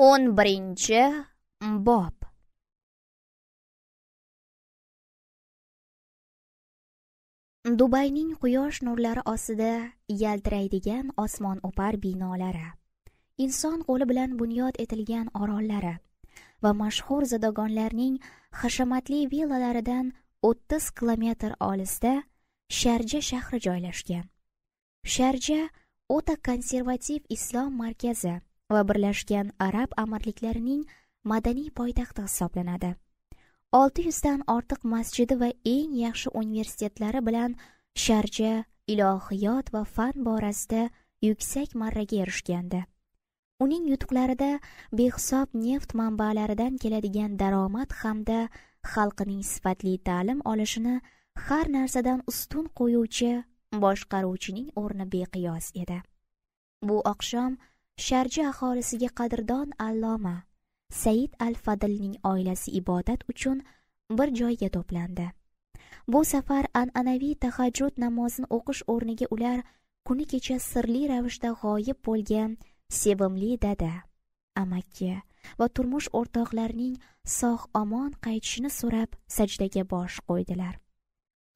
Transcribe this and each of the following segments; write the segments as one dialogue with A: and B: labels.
A: o'n birinchi bob. Dubayning quyosh nurlari ostida yaltiraydigan osmon o'par binolari inson qo'li bilan bunyod etilgan orollari va mashhur zodagonlarning hashamatli villalaridan o'ttiz kilometr olisda sharja shahri joylashgan. Sharja o'ta konservativ islom markazi va birlashgan arab amirliklarining madaniy poytaxti hisoblanadi. 600 dan ortiq masjidi va eng yaxshi universitetlari bilan sharja ilohiyot va fan borasida yuksak marraga erishgandi. Uning yutuqlarida behisob neft manbalaridan keladigan daromad hamda xalqining sifatli ta'lim olishini har narsadan ustun qo'yuvchi boshqaruvchining o'rni beqiyos edi. Bu oqshom sharja aholisiga qadrdon alloma said al fadlning oilasi ibodat uchun bir joyga to'plandi. Bu safar an'anaviy tahajjud namozini o'qish o'rniga ular kuni kecha sirli ravishda g'oyib bo'lgan sevimli dada amaki va turmush o'rtoqlarining sog' omon qaytishini so'rab sajdaga bosh qo'ydilar.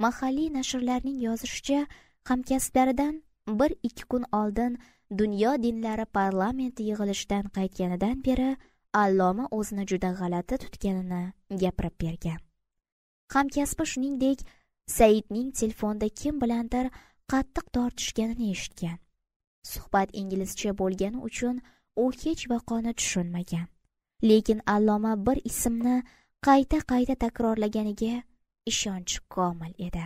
A: Mahalliy nashrlarning yozishicha hamkasblaridan bir ikki kun oldin dunyo dinlari parlamenti yig'ilishidan qaytganidan beri alloma o'zini juda g'alati tutganini gapirib bergan. Hamkasbi shuningdek saidning telefonda kim bilandir qattiq tortishganini eshitgan. Suhbat inglizcha bo'lgani uchun u hech vaqoni tushunmagan. Lekin alloma bir ismni qayta qayta takrorlaganiga ishonchi komil edi.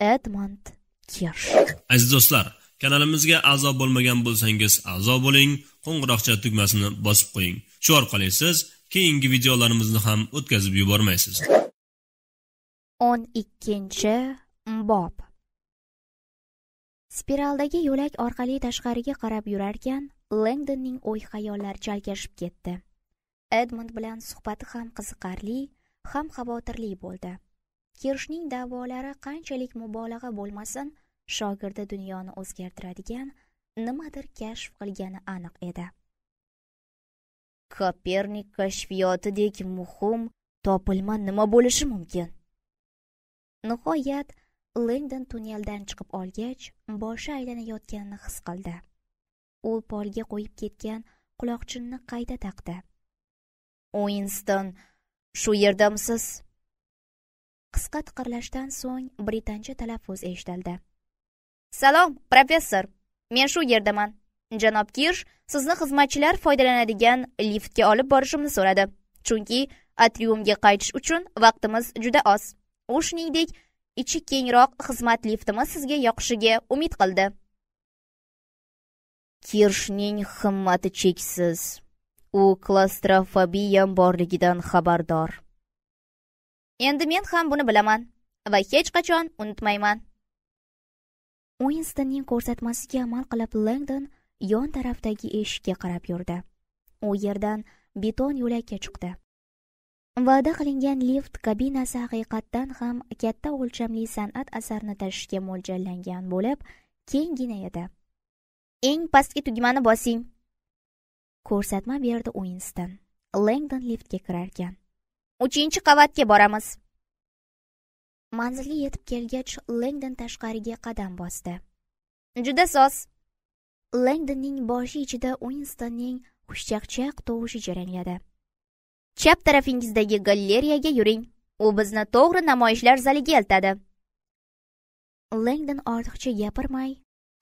A: Edmond kirsh
B: aziz do'stlar kanalimizga a'zo bo'lmagan bo'lsangiz a'zo bo'ling qo'ng'iroqcha tugmasini bosib qo'ying. Shu orqali siz keyingi videolarimizni ham o'tkazib yubormaysiz.
A: O'n ikkinchi bob. Spiraldagi yo'lak orqali tashqariga qarab yurarkan lengdonning o'y xayollari chalkashib ketdi. Edmund bilan suhbati ham qiziqarli ham xavotirli bo'ldi. Kirshning da'volari qanchalik mubolag'a bo'lmasin shogirdi dunyoni o'zgartiradigan nimadir kashf qilgani aniq edi. Kopernik kashfiyotidek muhim topilma nima bo'lishi mumkin? Nihoyat lendon tunneldan chiqib olgach boshi aylanayotganini his qildi. U polga qo'yib ketgan quloqchinni qayta taqdi. Uinston shu yerdamisiz? Qisqa tiqirlashdan so'ng britancha talaffuz eshitildi. Salom professor. Men shu yerdaman. Janob kirsh sizni xizmatchilar foydalanadigan liftga olib borishimni so'radi. Chunki atriumga qaytish uchun vaqtimiz juda oz. U shuningdek ichi kengroq xizmat liftimi sizga yoqishiga umid qildi. Kirshning himmati cheksiz. U klaustrofobiyam borligidan xabardor. Endi men ham buni bilaman va hech qachon unutmayman. Uinstonning ko'rsatmasiga amal qilib langdon yon tarafdagi eshikka qarab yurdi. U yerdan beton yo'lakka chiqdi. Va'da qilingan lift kabinasi haqiqatdan ham katta o'lchamli san'at asarini tashishga mo'ljallangan bo'lib kenggina edi. Eng pastki tugmani bosing. Ko'rsatma berdi uinston langdon liftga kirarkan. Uchinchi qavatga boramiz. Manzilga yetib kelgach lengdon tashqariga qadam bosdi. Juda soz. Lengdonning boshi ichida uinstonning xushchaqchaq tovushi jarangladi chap tarafingizdagi galeriyaga yuring. U bizni to'g'ri namoyishlar zaliga eltadi. Lengdon ortiqcha gapirmay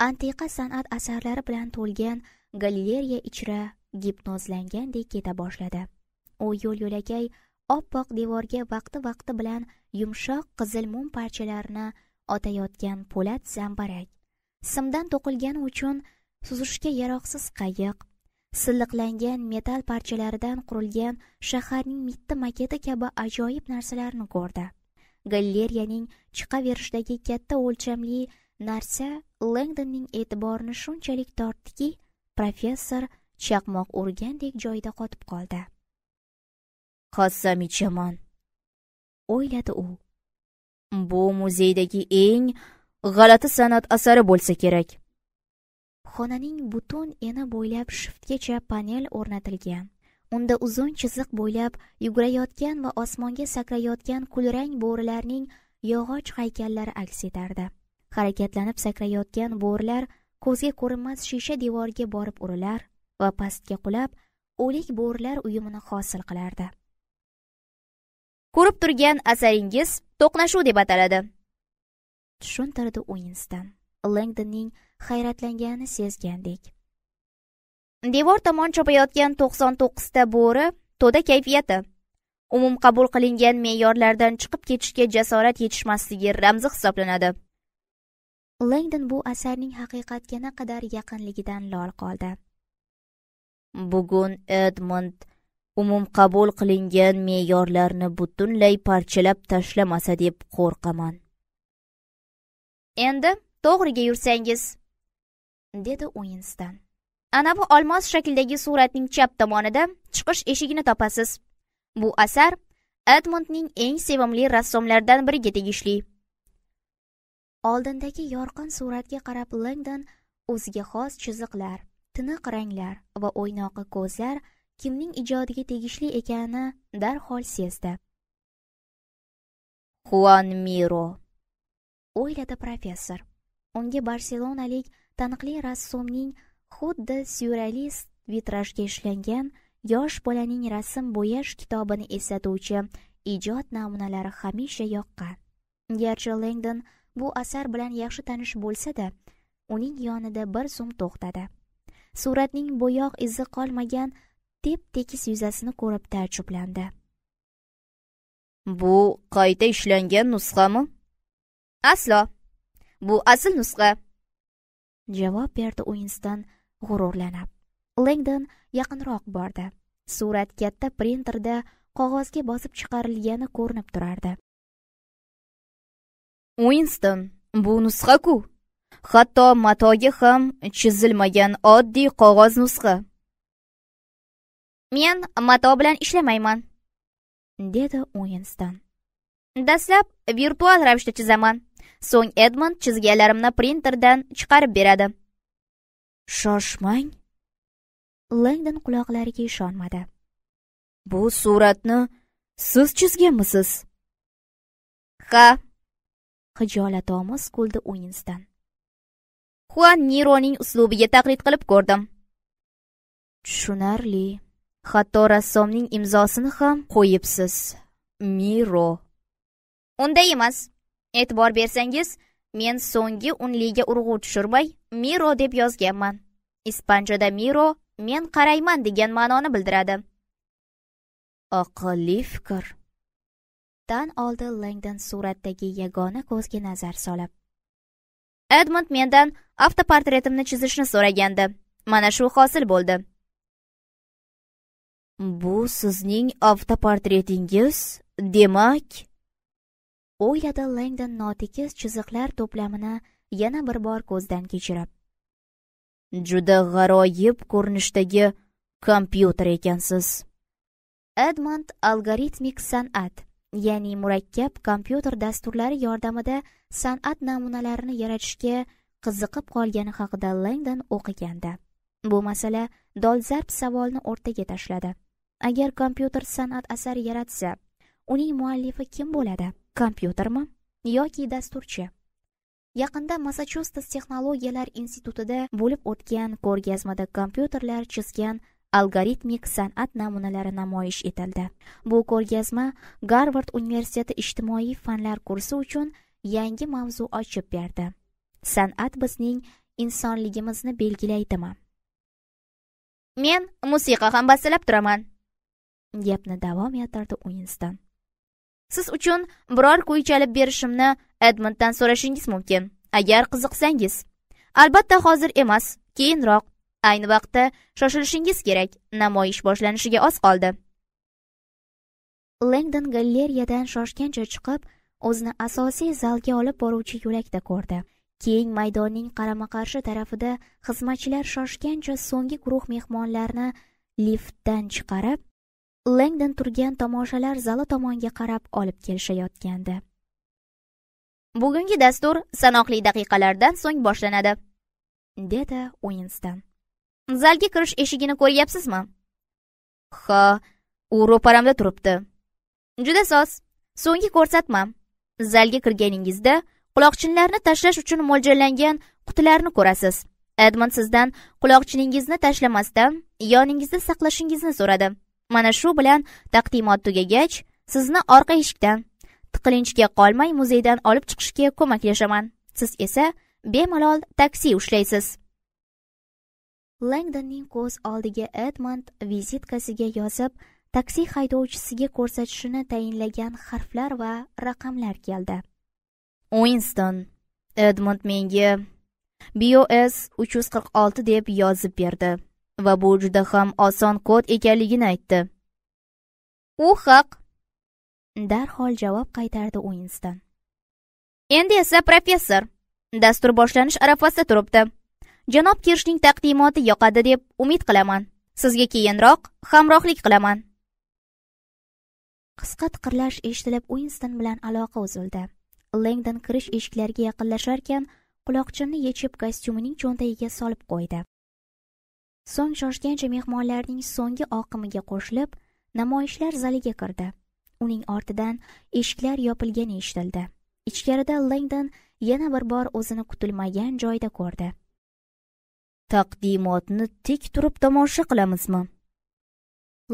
A: antiqa san'at asarlari bilan to'lgan galereya ichra gipnozlangandek keta boshladi. U yo'l yo'lakay oppoq devorga vaqti vaqti bilan yumshoq qizil mum parchalarini otayotgan po'lat zambarak. Simdan to'qilgani uchun suzishga yaroqsiz qayiq silliqlangan metal parchalaridan qurilgan shaharning mitti maketi kabi ajoyib narsalarni ko'rdi. Galeriyaning chiqaverishdagi katta o'lchamli narsa lengdonning e'tiborini shunchalik tortdiki professor chaqmoq urgandek joyida qotib qoldi. Qassam ichaman o'yladi u. Bu muzeydagi eng g'alati san'at asari bo'lsa kerak. Xonaning butun eni bo'ylab shiftgacha panel o'rnatilgan. Unda uzun chiziq bo'ylab yugurayotgan va osmonga sakrayotgan kulrang bo'rilarning yog'och haykallari aks etardi. Harakatlanib sakrayotgan bo'rilar ko'zga ko'rinmas shisha devorga borib urilar va pastga qulab o'lik bo'rilar uyumini hosil qilardi.
C: Ko'rib turgan asaringiz to'qnashuv deb ataladi.
A: Tushuntirdi uinston langdonning hayratlanganini sezgandek.
C: Devor tomon chopayotgan to'qson to'qqizta bo'ri to'da kayfiyati. Umum qabul qilingan me'yorlardan chiqib ketishga jasorat yetishmasligi ramzi hisoblanadi.
A: Langdon bu asarning haqiqatga naqadar yaqinligidan lol qoldi.
C: Bugun edmund umum qabul qilingan me'yorlarni butunlay parchalab tashlamasa deb qo'rqaman. Endi to'g'riga yursangiz
A: dedi uinston
C: ana bu olmos shaklidagi suratning chap tomonida chiqish eshigini topasiz. Bu asar edmundning eng sevimli rassomlaridan biriga tegishli.
A: Oldindagi yorqin suratga qarab langdon o'ziga xos chiziqlar tiniq ranglar va o'ynoqi ko'zlar kimning ijodiga tegishli ekanini darhol sezdi.
C: Xuan miro.
A: O'yladi professor unga barselonalik taniqli rassomning xuddi syurrealist vitrajga ishlangan yosh bolaning rasm bo'yash kitobini eslatuvchi ijod namunalari hamisha yoqqan. Garchi langdon bu asar bilan yaxshi tanish bo'lsa-da, uning yonida bir zum to'xtadi. Suratning bo'yoq izi qolmagan tep tekis yuzasini ko'rib taajjublandi.
C: Bu qayta ishlangan nusxami? Aslo. Bu asl nusxa.
A: Javob berdi uinston g'ururlanib. Langdon yaqinroq bordi. Surat katta printerda qog'ozga bosib chiqarilgani ko'rinib turardi.
C: Uinston bu nusxa-ku. Hatto matoga ham chizilmagan oddiy qog'oz nusxa men mato bilan ishlamayman.
A: Dedi uinston
C: dastlab virtual ravishda chizaman. So'ng edmund chizganlarimni printerdan chiqarib beradi.
A: Shoshmang. Langdon quloqlariga ishonmadi.
C: Bu suratni siz chizganmisiz? Ha?
A: Xijolatomuz kuldi uinston
C: xuan nironing uslubiga taqlid qilib ko'rdim.
A: Tushunarli
C: hatto rassomning imzosini ham qo'yibsiz. Miro. Unday emas. E'tibor bersangiz men so'nggi unliga urg'u tushirmay miro deb yozganman. Ispanchada miro men qarayman degan ma'noni bildiradi.
A: Aqlli fikr. Tan oldi langdon suratdagi yagona ko'zga nazar solib.
C: Edmund mendan avtoportretimni chizishni so'ragandi. Mana shu hosil bo'ldi.
A: Bu sizning avtoportretingiz demak? O'yladi langdon notekis chiziqlar to'plamini yana bir bor ko'zdan kechirib
C: juda g'aroyib ko'rinishdagi kompyuter ekansiz.
A: Edmond algoritmik san'at ya'ni murakkab kompyuter dasturlari yordamida san'at namunalarini yaratishga qiziqib qolgani haqida langdon o'qigandi bu masala dolzarb savolni o'rtaga tashladi. Agar kompyuter san'at asari yaratsa uning muallifi kim bo'ladi? Kompyutermi yoki dasturchi? Yaqinda massachusets texnologiyalar institutida bo'lib o'tgan ko'rgazmada kompyuterlar chizgan algoritmik san'at namunalari namoyish etildi. Bu ko'rgazma garvard universiteti ijtimoiy fanlar kursi uchun yangi mavzu ochib berdi. San'at bizning insonligimizni belgilaydimi
C: men musiqa ham bastalab turaman.
A: Gapni davom ettirdi uinston
C: siz uchun biror kuy chalib berishimni edmunddan so'rashingiz mumkin agar qiziqsangiz. Albatta hozir emas keyinroq. Ayni vaqtda shoshilishingiz kerak namoyish boshlanishiga oz qoldi.
A: Lengdon galeriyadan shoshgancha chiqib o'zini asosiy zalga olib boruvchi yo'lakda ko'rdi. Keng maydonning qarama qarshi tarafida xizmatchilar shoshgancha so'nggi guruh mehmonlarni liftdan chiqarib Lengdon turgan tomoshalar zali tomonga qarab olib kelishayotgandi.
C: Bugungi dastur sanoqli daqiqalardan so'ng boshlanadi
A: dedi uinston
C: zalga kirish eshigini ko'ryapsizmi? Ha u ro'paramda turibdi. Juda soz. So'nggi ko'rsatma zalga kirganingizda quloqchinlarni tashlash uchun mo'ljallangan qutilarni ko'rasiz. Edmond sizdan quloqchiningizni tashlamasdan yoningizda saqlashingizni so'radi. Mana shu bilan taqdimot tugagach sizni orqa eshikdan tiqilinchga qolmay muzeydan olib chiqishga ko'maklashaman siz esa bemalol taksi ushlaysiz.
A: Langdonning ko'z oldiga edmond vizitkasiga yozib taksi haydovchisiga ko'rsatishini tayinlagan harflar va raqamlar keldi.
C: Uinston edmond menga bos uch yuz qirq olti deb yozib berdi. Va bu juda ham oson kod ekanligini aytdi. U haq
A: darhol javob qaytardi uinston
C: endi esa professor dastur boshlanish arafasida turibdi. Janob kirshning taqdimoti yoqadi deb umid qilaman. Sizga keyinroq hamrohlik qilaman.
A: Qisqa tiqirlash eshitilib uinston bilan aloqa uzildi. Lengdon kirish eshiklariga yaqinlasharkan quloqchinni yechib kostyumining cho'ntagiga solib qo'ydi. So'ng shoshgancha mehmonlarning so'nggi oqimiga qo'shilib namoyishlar zaliga kirdi. Uning ortidan eshiklar yopilgani eshitildi. Ichkarida lengdon yana bir bor o'zini kutilmagan joyda ko'rdi.
C: Taqdimotni tik turib tomosha qilamizmi?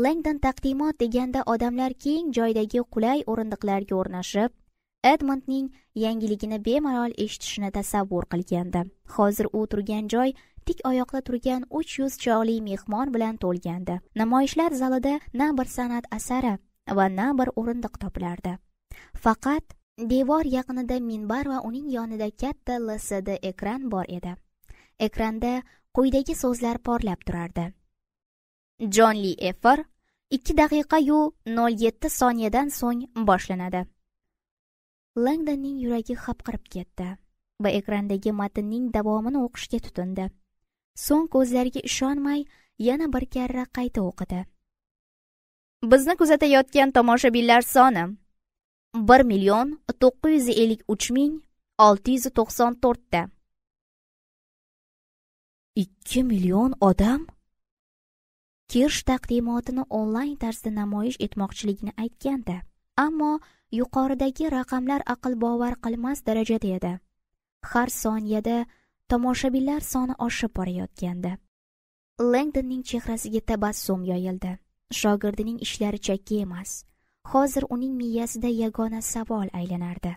A: Lengdon taqdimot deganda odamlar keng joydagi qulay o'rindiqlarga o'rnashib edmondning yangiligini bemalol eshitishini tasavvur qilgandi. Hozir u turgan joy tik oyoqda turgan uch yuz chog'li mehmon bilan to'lgandi. Namoyishlar zalida na bir san'at asari va na bir o'rindiq topilardi faqat devor yaqinida minbar va uning yonida katta lsd ekran bor edi. Ekranda quyidagi so'zlar porlab turardi.
C: Jonli efir ikki daqiqayu nol yetti soniyadan so'ng boshlanadi.
A: Langdonning yuragi hapqirib ketdi va ekrandagi matnning davomini o'qishga tutindi. So'ng ko'zlariga ishonmay yana bir karra qayta o'qidi.
C: Bizni kuzatayotgan tomoshabinlar soni bir million to'qqiz yuz ellik uch ming olti yuz to'qson to'rtta.
A: Ikki million odam? Kirsh taqdimotini onlayn tarzda namoyish etmoqchiligini aytgandi. Ammo yuqoridagi raqamlar aql bovar qilmas darajada edi. Har soniyada tomoshabinlar soni oshib borayotgandi. Lengdonning chehrasiga tabassum yoyildi. Shogirdining ishlari chakki emas. Hozir uning miyasida yagona savol aylanardi.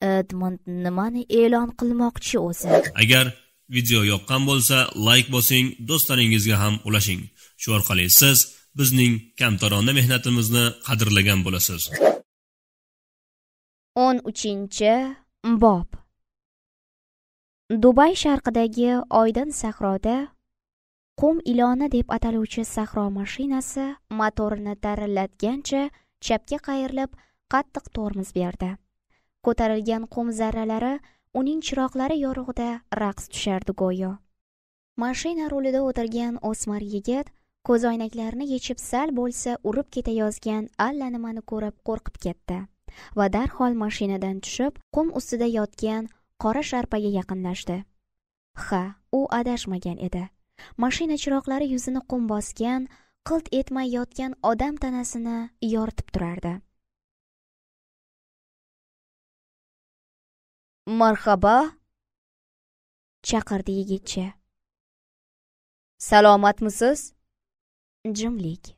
C: Edmond nimani e'lon qilmoqchi o'zi?
B: Agar video yoqqan bo'lsa layk bosing do'stlaringizga ham ulashing. Shu orqali siz bizning kamtarona mehnatimizni qadrlagan bo'lasiz.
C: O'n uchinchi bob.
A: Dubay sharqidagi oydin sahroda qum iloni deb ataluvchi sahro mashinasi motorini tarillatgancha chapga qayrilib qattiq tormoz berdi. Ko'tarilgan qum zarralari uning chiroqlari yorug'ida raqs tushardi go'yo. Mashina rulida o'tirgan o'smir yigit ko'zoynaklarini yechib sal bo'lsa urib ketayozgan allanimani ko'rib qo'rqib ketdi va darhol mashinadan tushib qum ustida yotgan qora sharpaga yaqinlashdi. Ha u adashmagan edi. Mashina chiroqlari yuzini qum bosgan qilt etmay yotgan odam tanasini yoritib turardi.
C: Marhaba
A: chaqirdi yigitcha.
C: Salomatmisiz?
A: Jimlik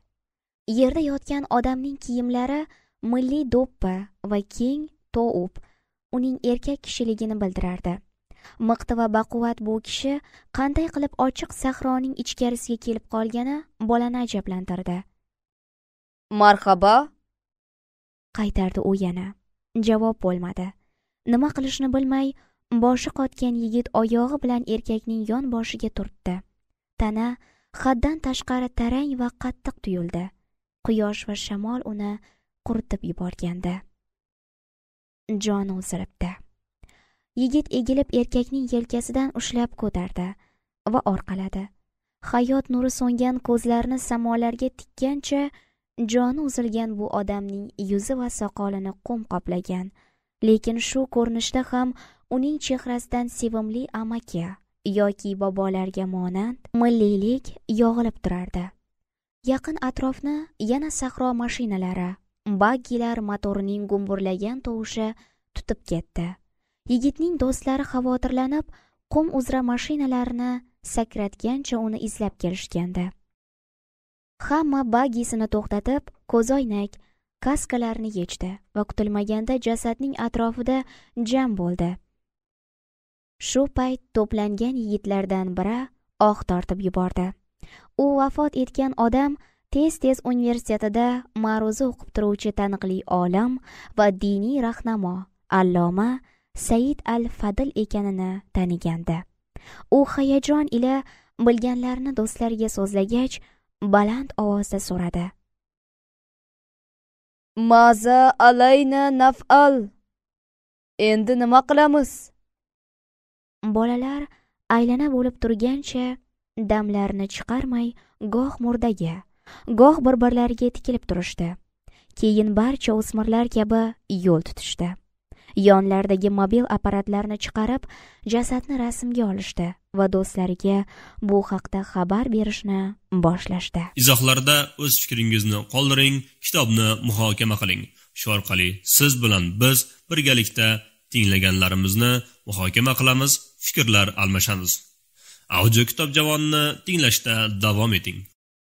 A: yerda yotgan odamning kiyimlari milliy do'ppi va keng to'ub. Uning erkak kishiligini bildirardi. Miqti va baquvvat bu kishi qanday qilib ochiq sahroning ichkarisiga kelib qolgani bolani ajablantirdi.
C: Marhaba.
A: Qaytardi u yana. Javob bo'lmadi. Nima qilishni bilmay boshi qotgan yigit oyog'i bilan erkakning yon boshiga turtdi. Tana haddan tashqari tarang va qattiq tuyuldi. Quyosh va shamol uni quritib yuborgandi. Joni uzilibdi yigit egilib erkakning yelkasidan ushlab ko'tardi va orqaladi. Hayot nuri so'ngan ko'zlarini samolarga tikkancha joni uzilgan bu odamning yuzi va soqolini qum qoplagan. Lekin shu ko'rinishda ham uning chehrasidan sevimli amaki yoki bobolarga monand milliylik yog'ilib turardi. Yaqin atrofni yana sahro mashinalari baggilar motorining gumburlagan tovushi tutib ketdi. Yigitning do'stlari xavotirlanib qum uzra mashinalarni sakratgancha uni izlab kelishgandi. Hamma baggisini to'xtatib ko'zoynak kaskalarni yechdi va kutilmaganda jasadning atrofida jam bo'ldi. Shu payt to'plangan yigitlardan biri oh tortib yubordi. U vafot etgan odam tez tez universitetida ma'ruza o'qib turuvchi taniqli olim va diniy rahnamo alloma said al fadil ekanini tanigandi. U hayajon ila bilganlarini do'stlariga so'zlagach baland ovozda so'radi.
C: Maza alayna nafal. Endi nima qilamiz?
A: Bolalar aylana bo'lib turgancha damlarini chiqarmay goh murdaga goh bir birlariga tikilib turishdi. Keyin barcha o'smirlar kabi yo'l tutishdi. Yonlaridagi mobil apparatlarni chiqarib jasadni rasmga olishdi va do'stlariga bu haqda xabar berishni boshlashdi.
B: Izohlarda o'z fikringizni qoldiring kitobni muhokama qiling. Shu orqali siz bilan biz birgalikda tinglaganlarimizni muhokama qilamiz. Fikrlar almashamiz audio kitob javonni tinglashda davom eting.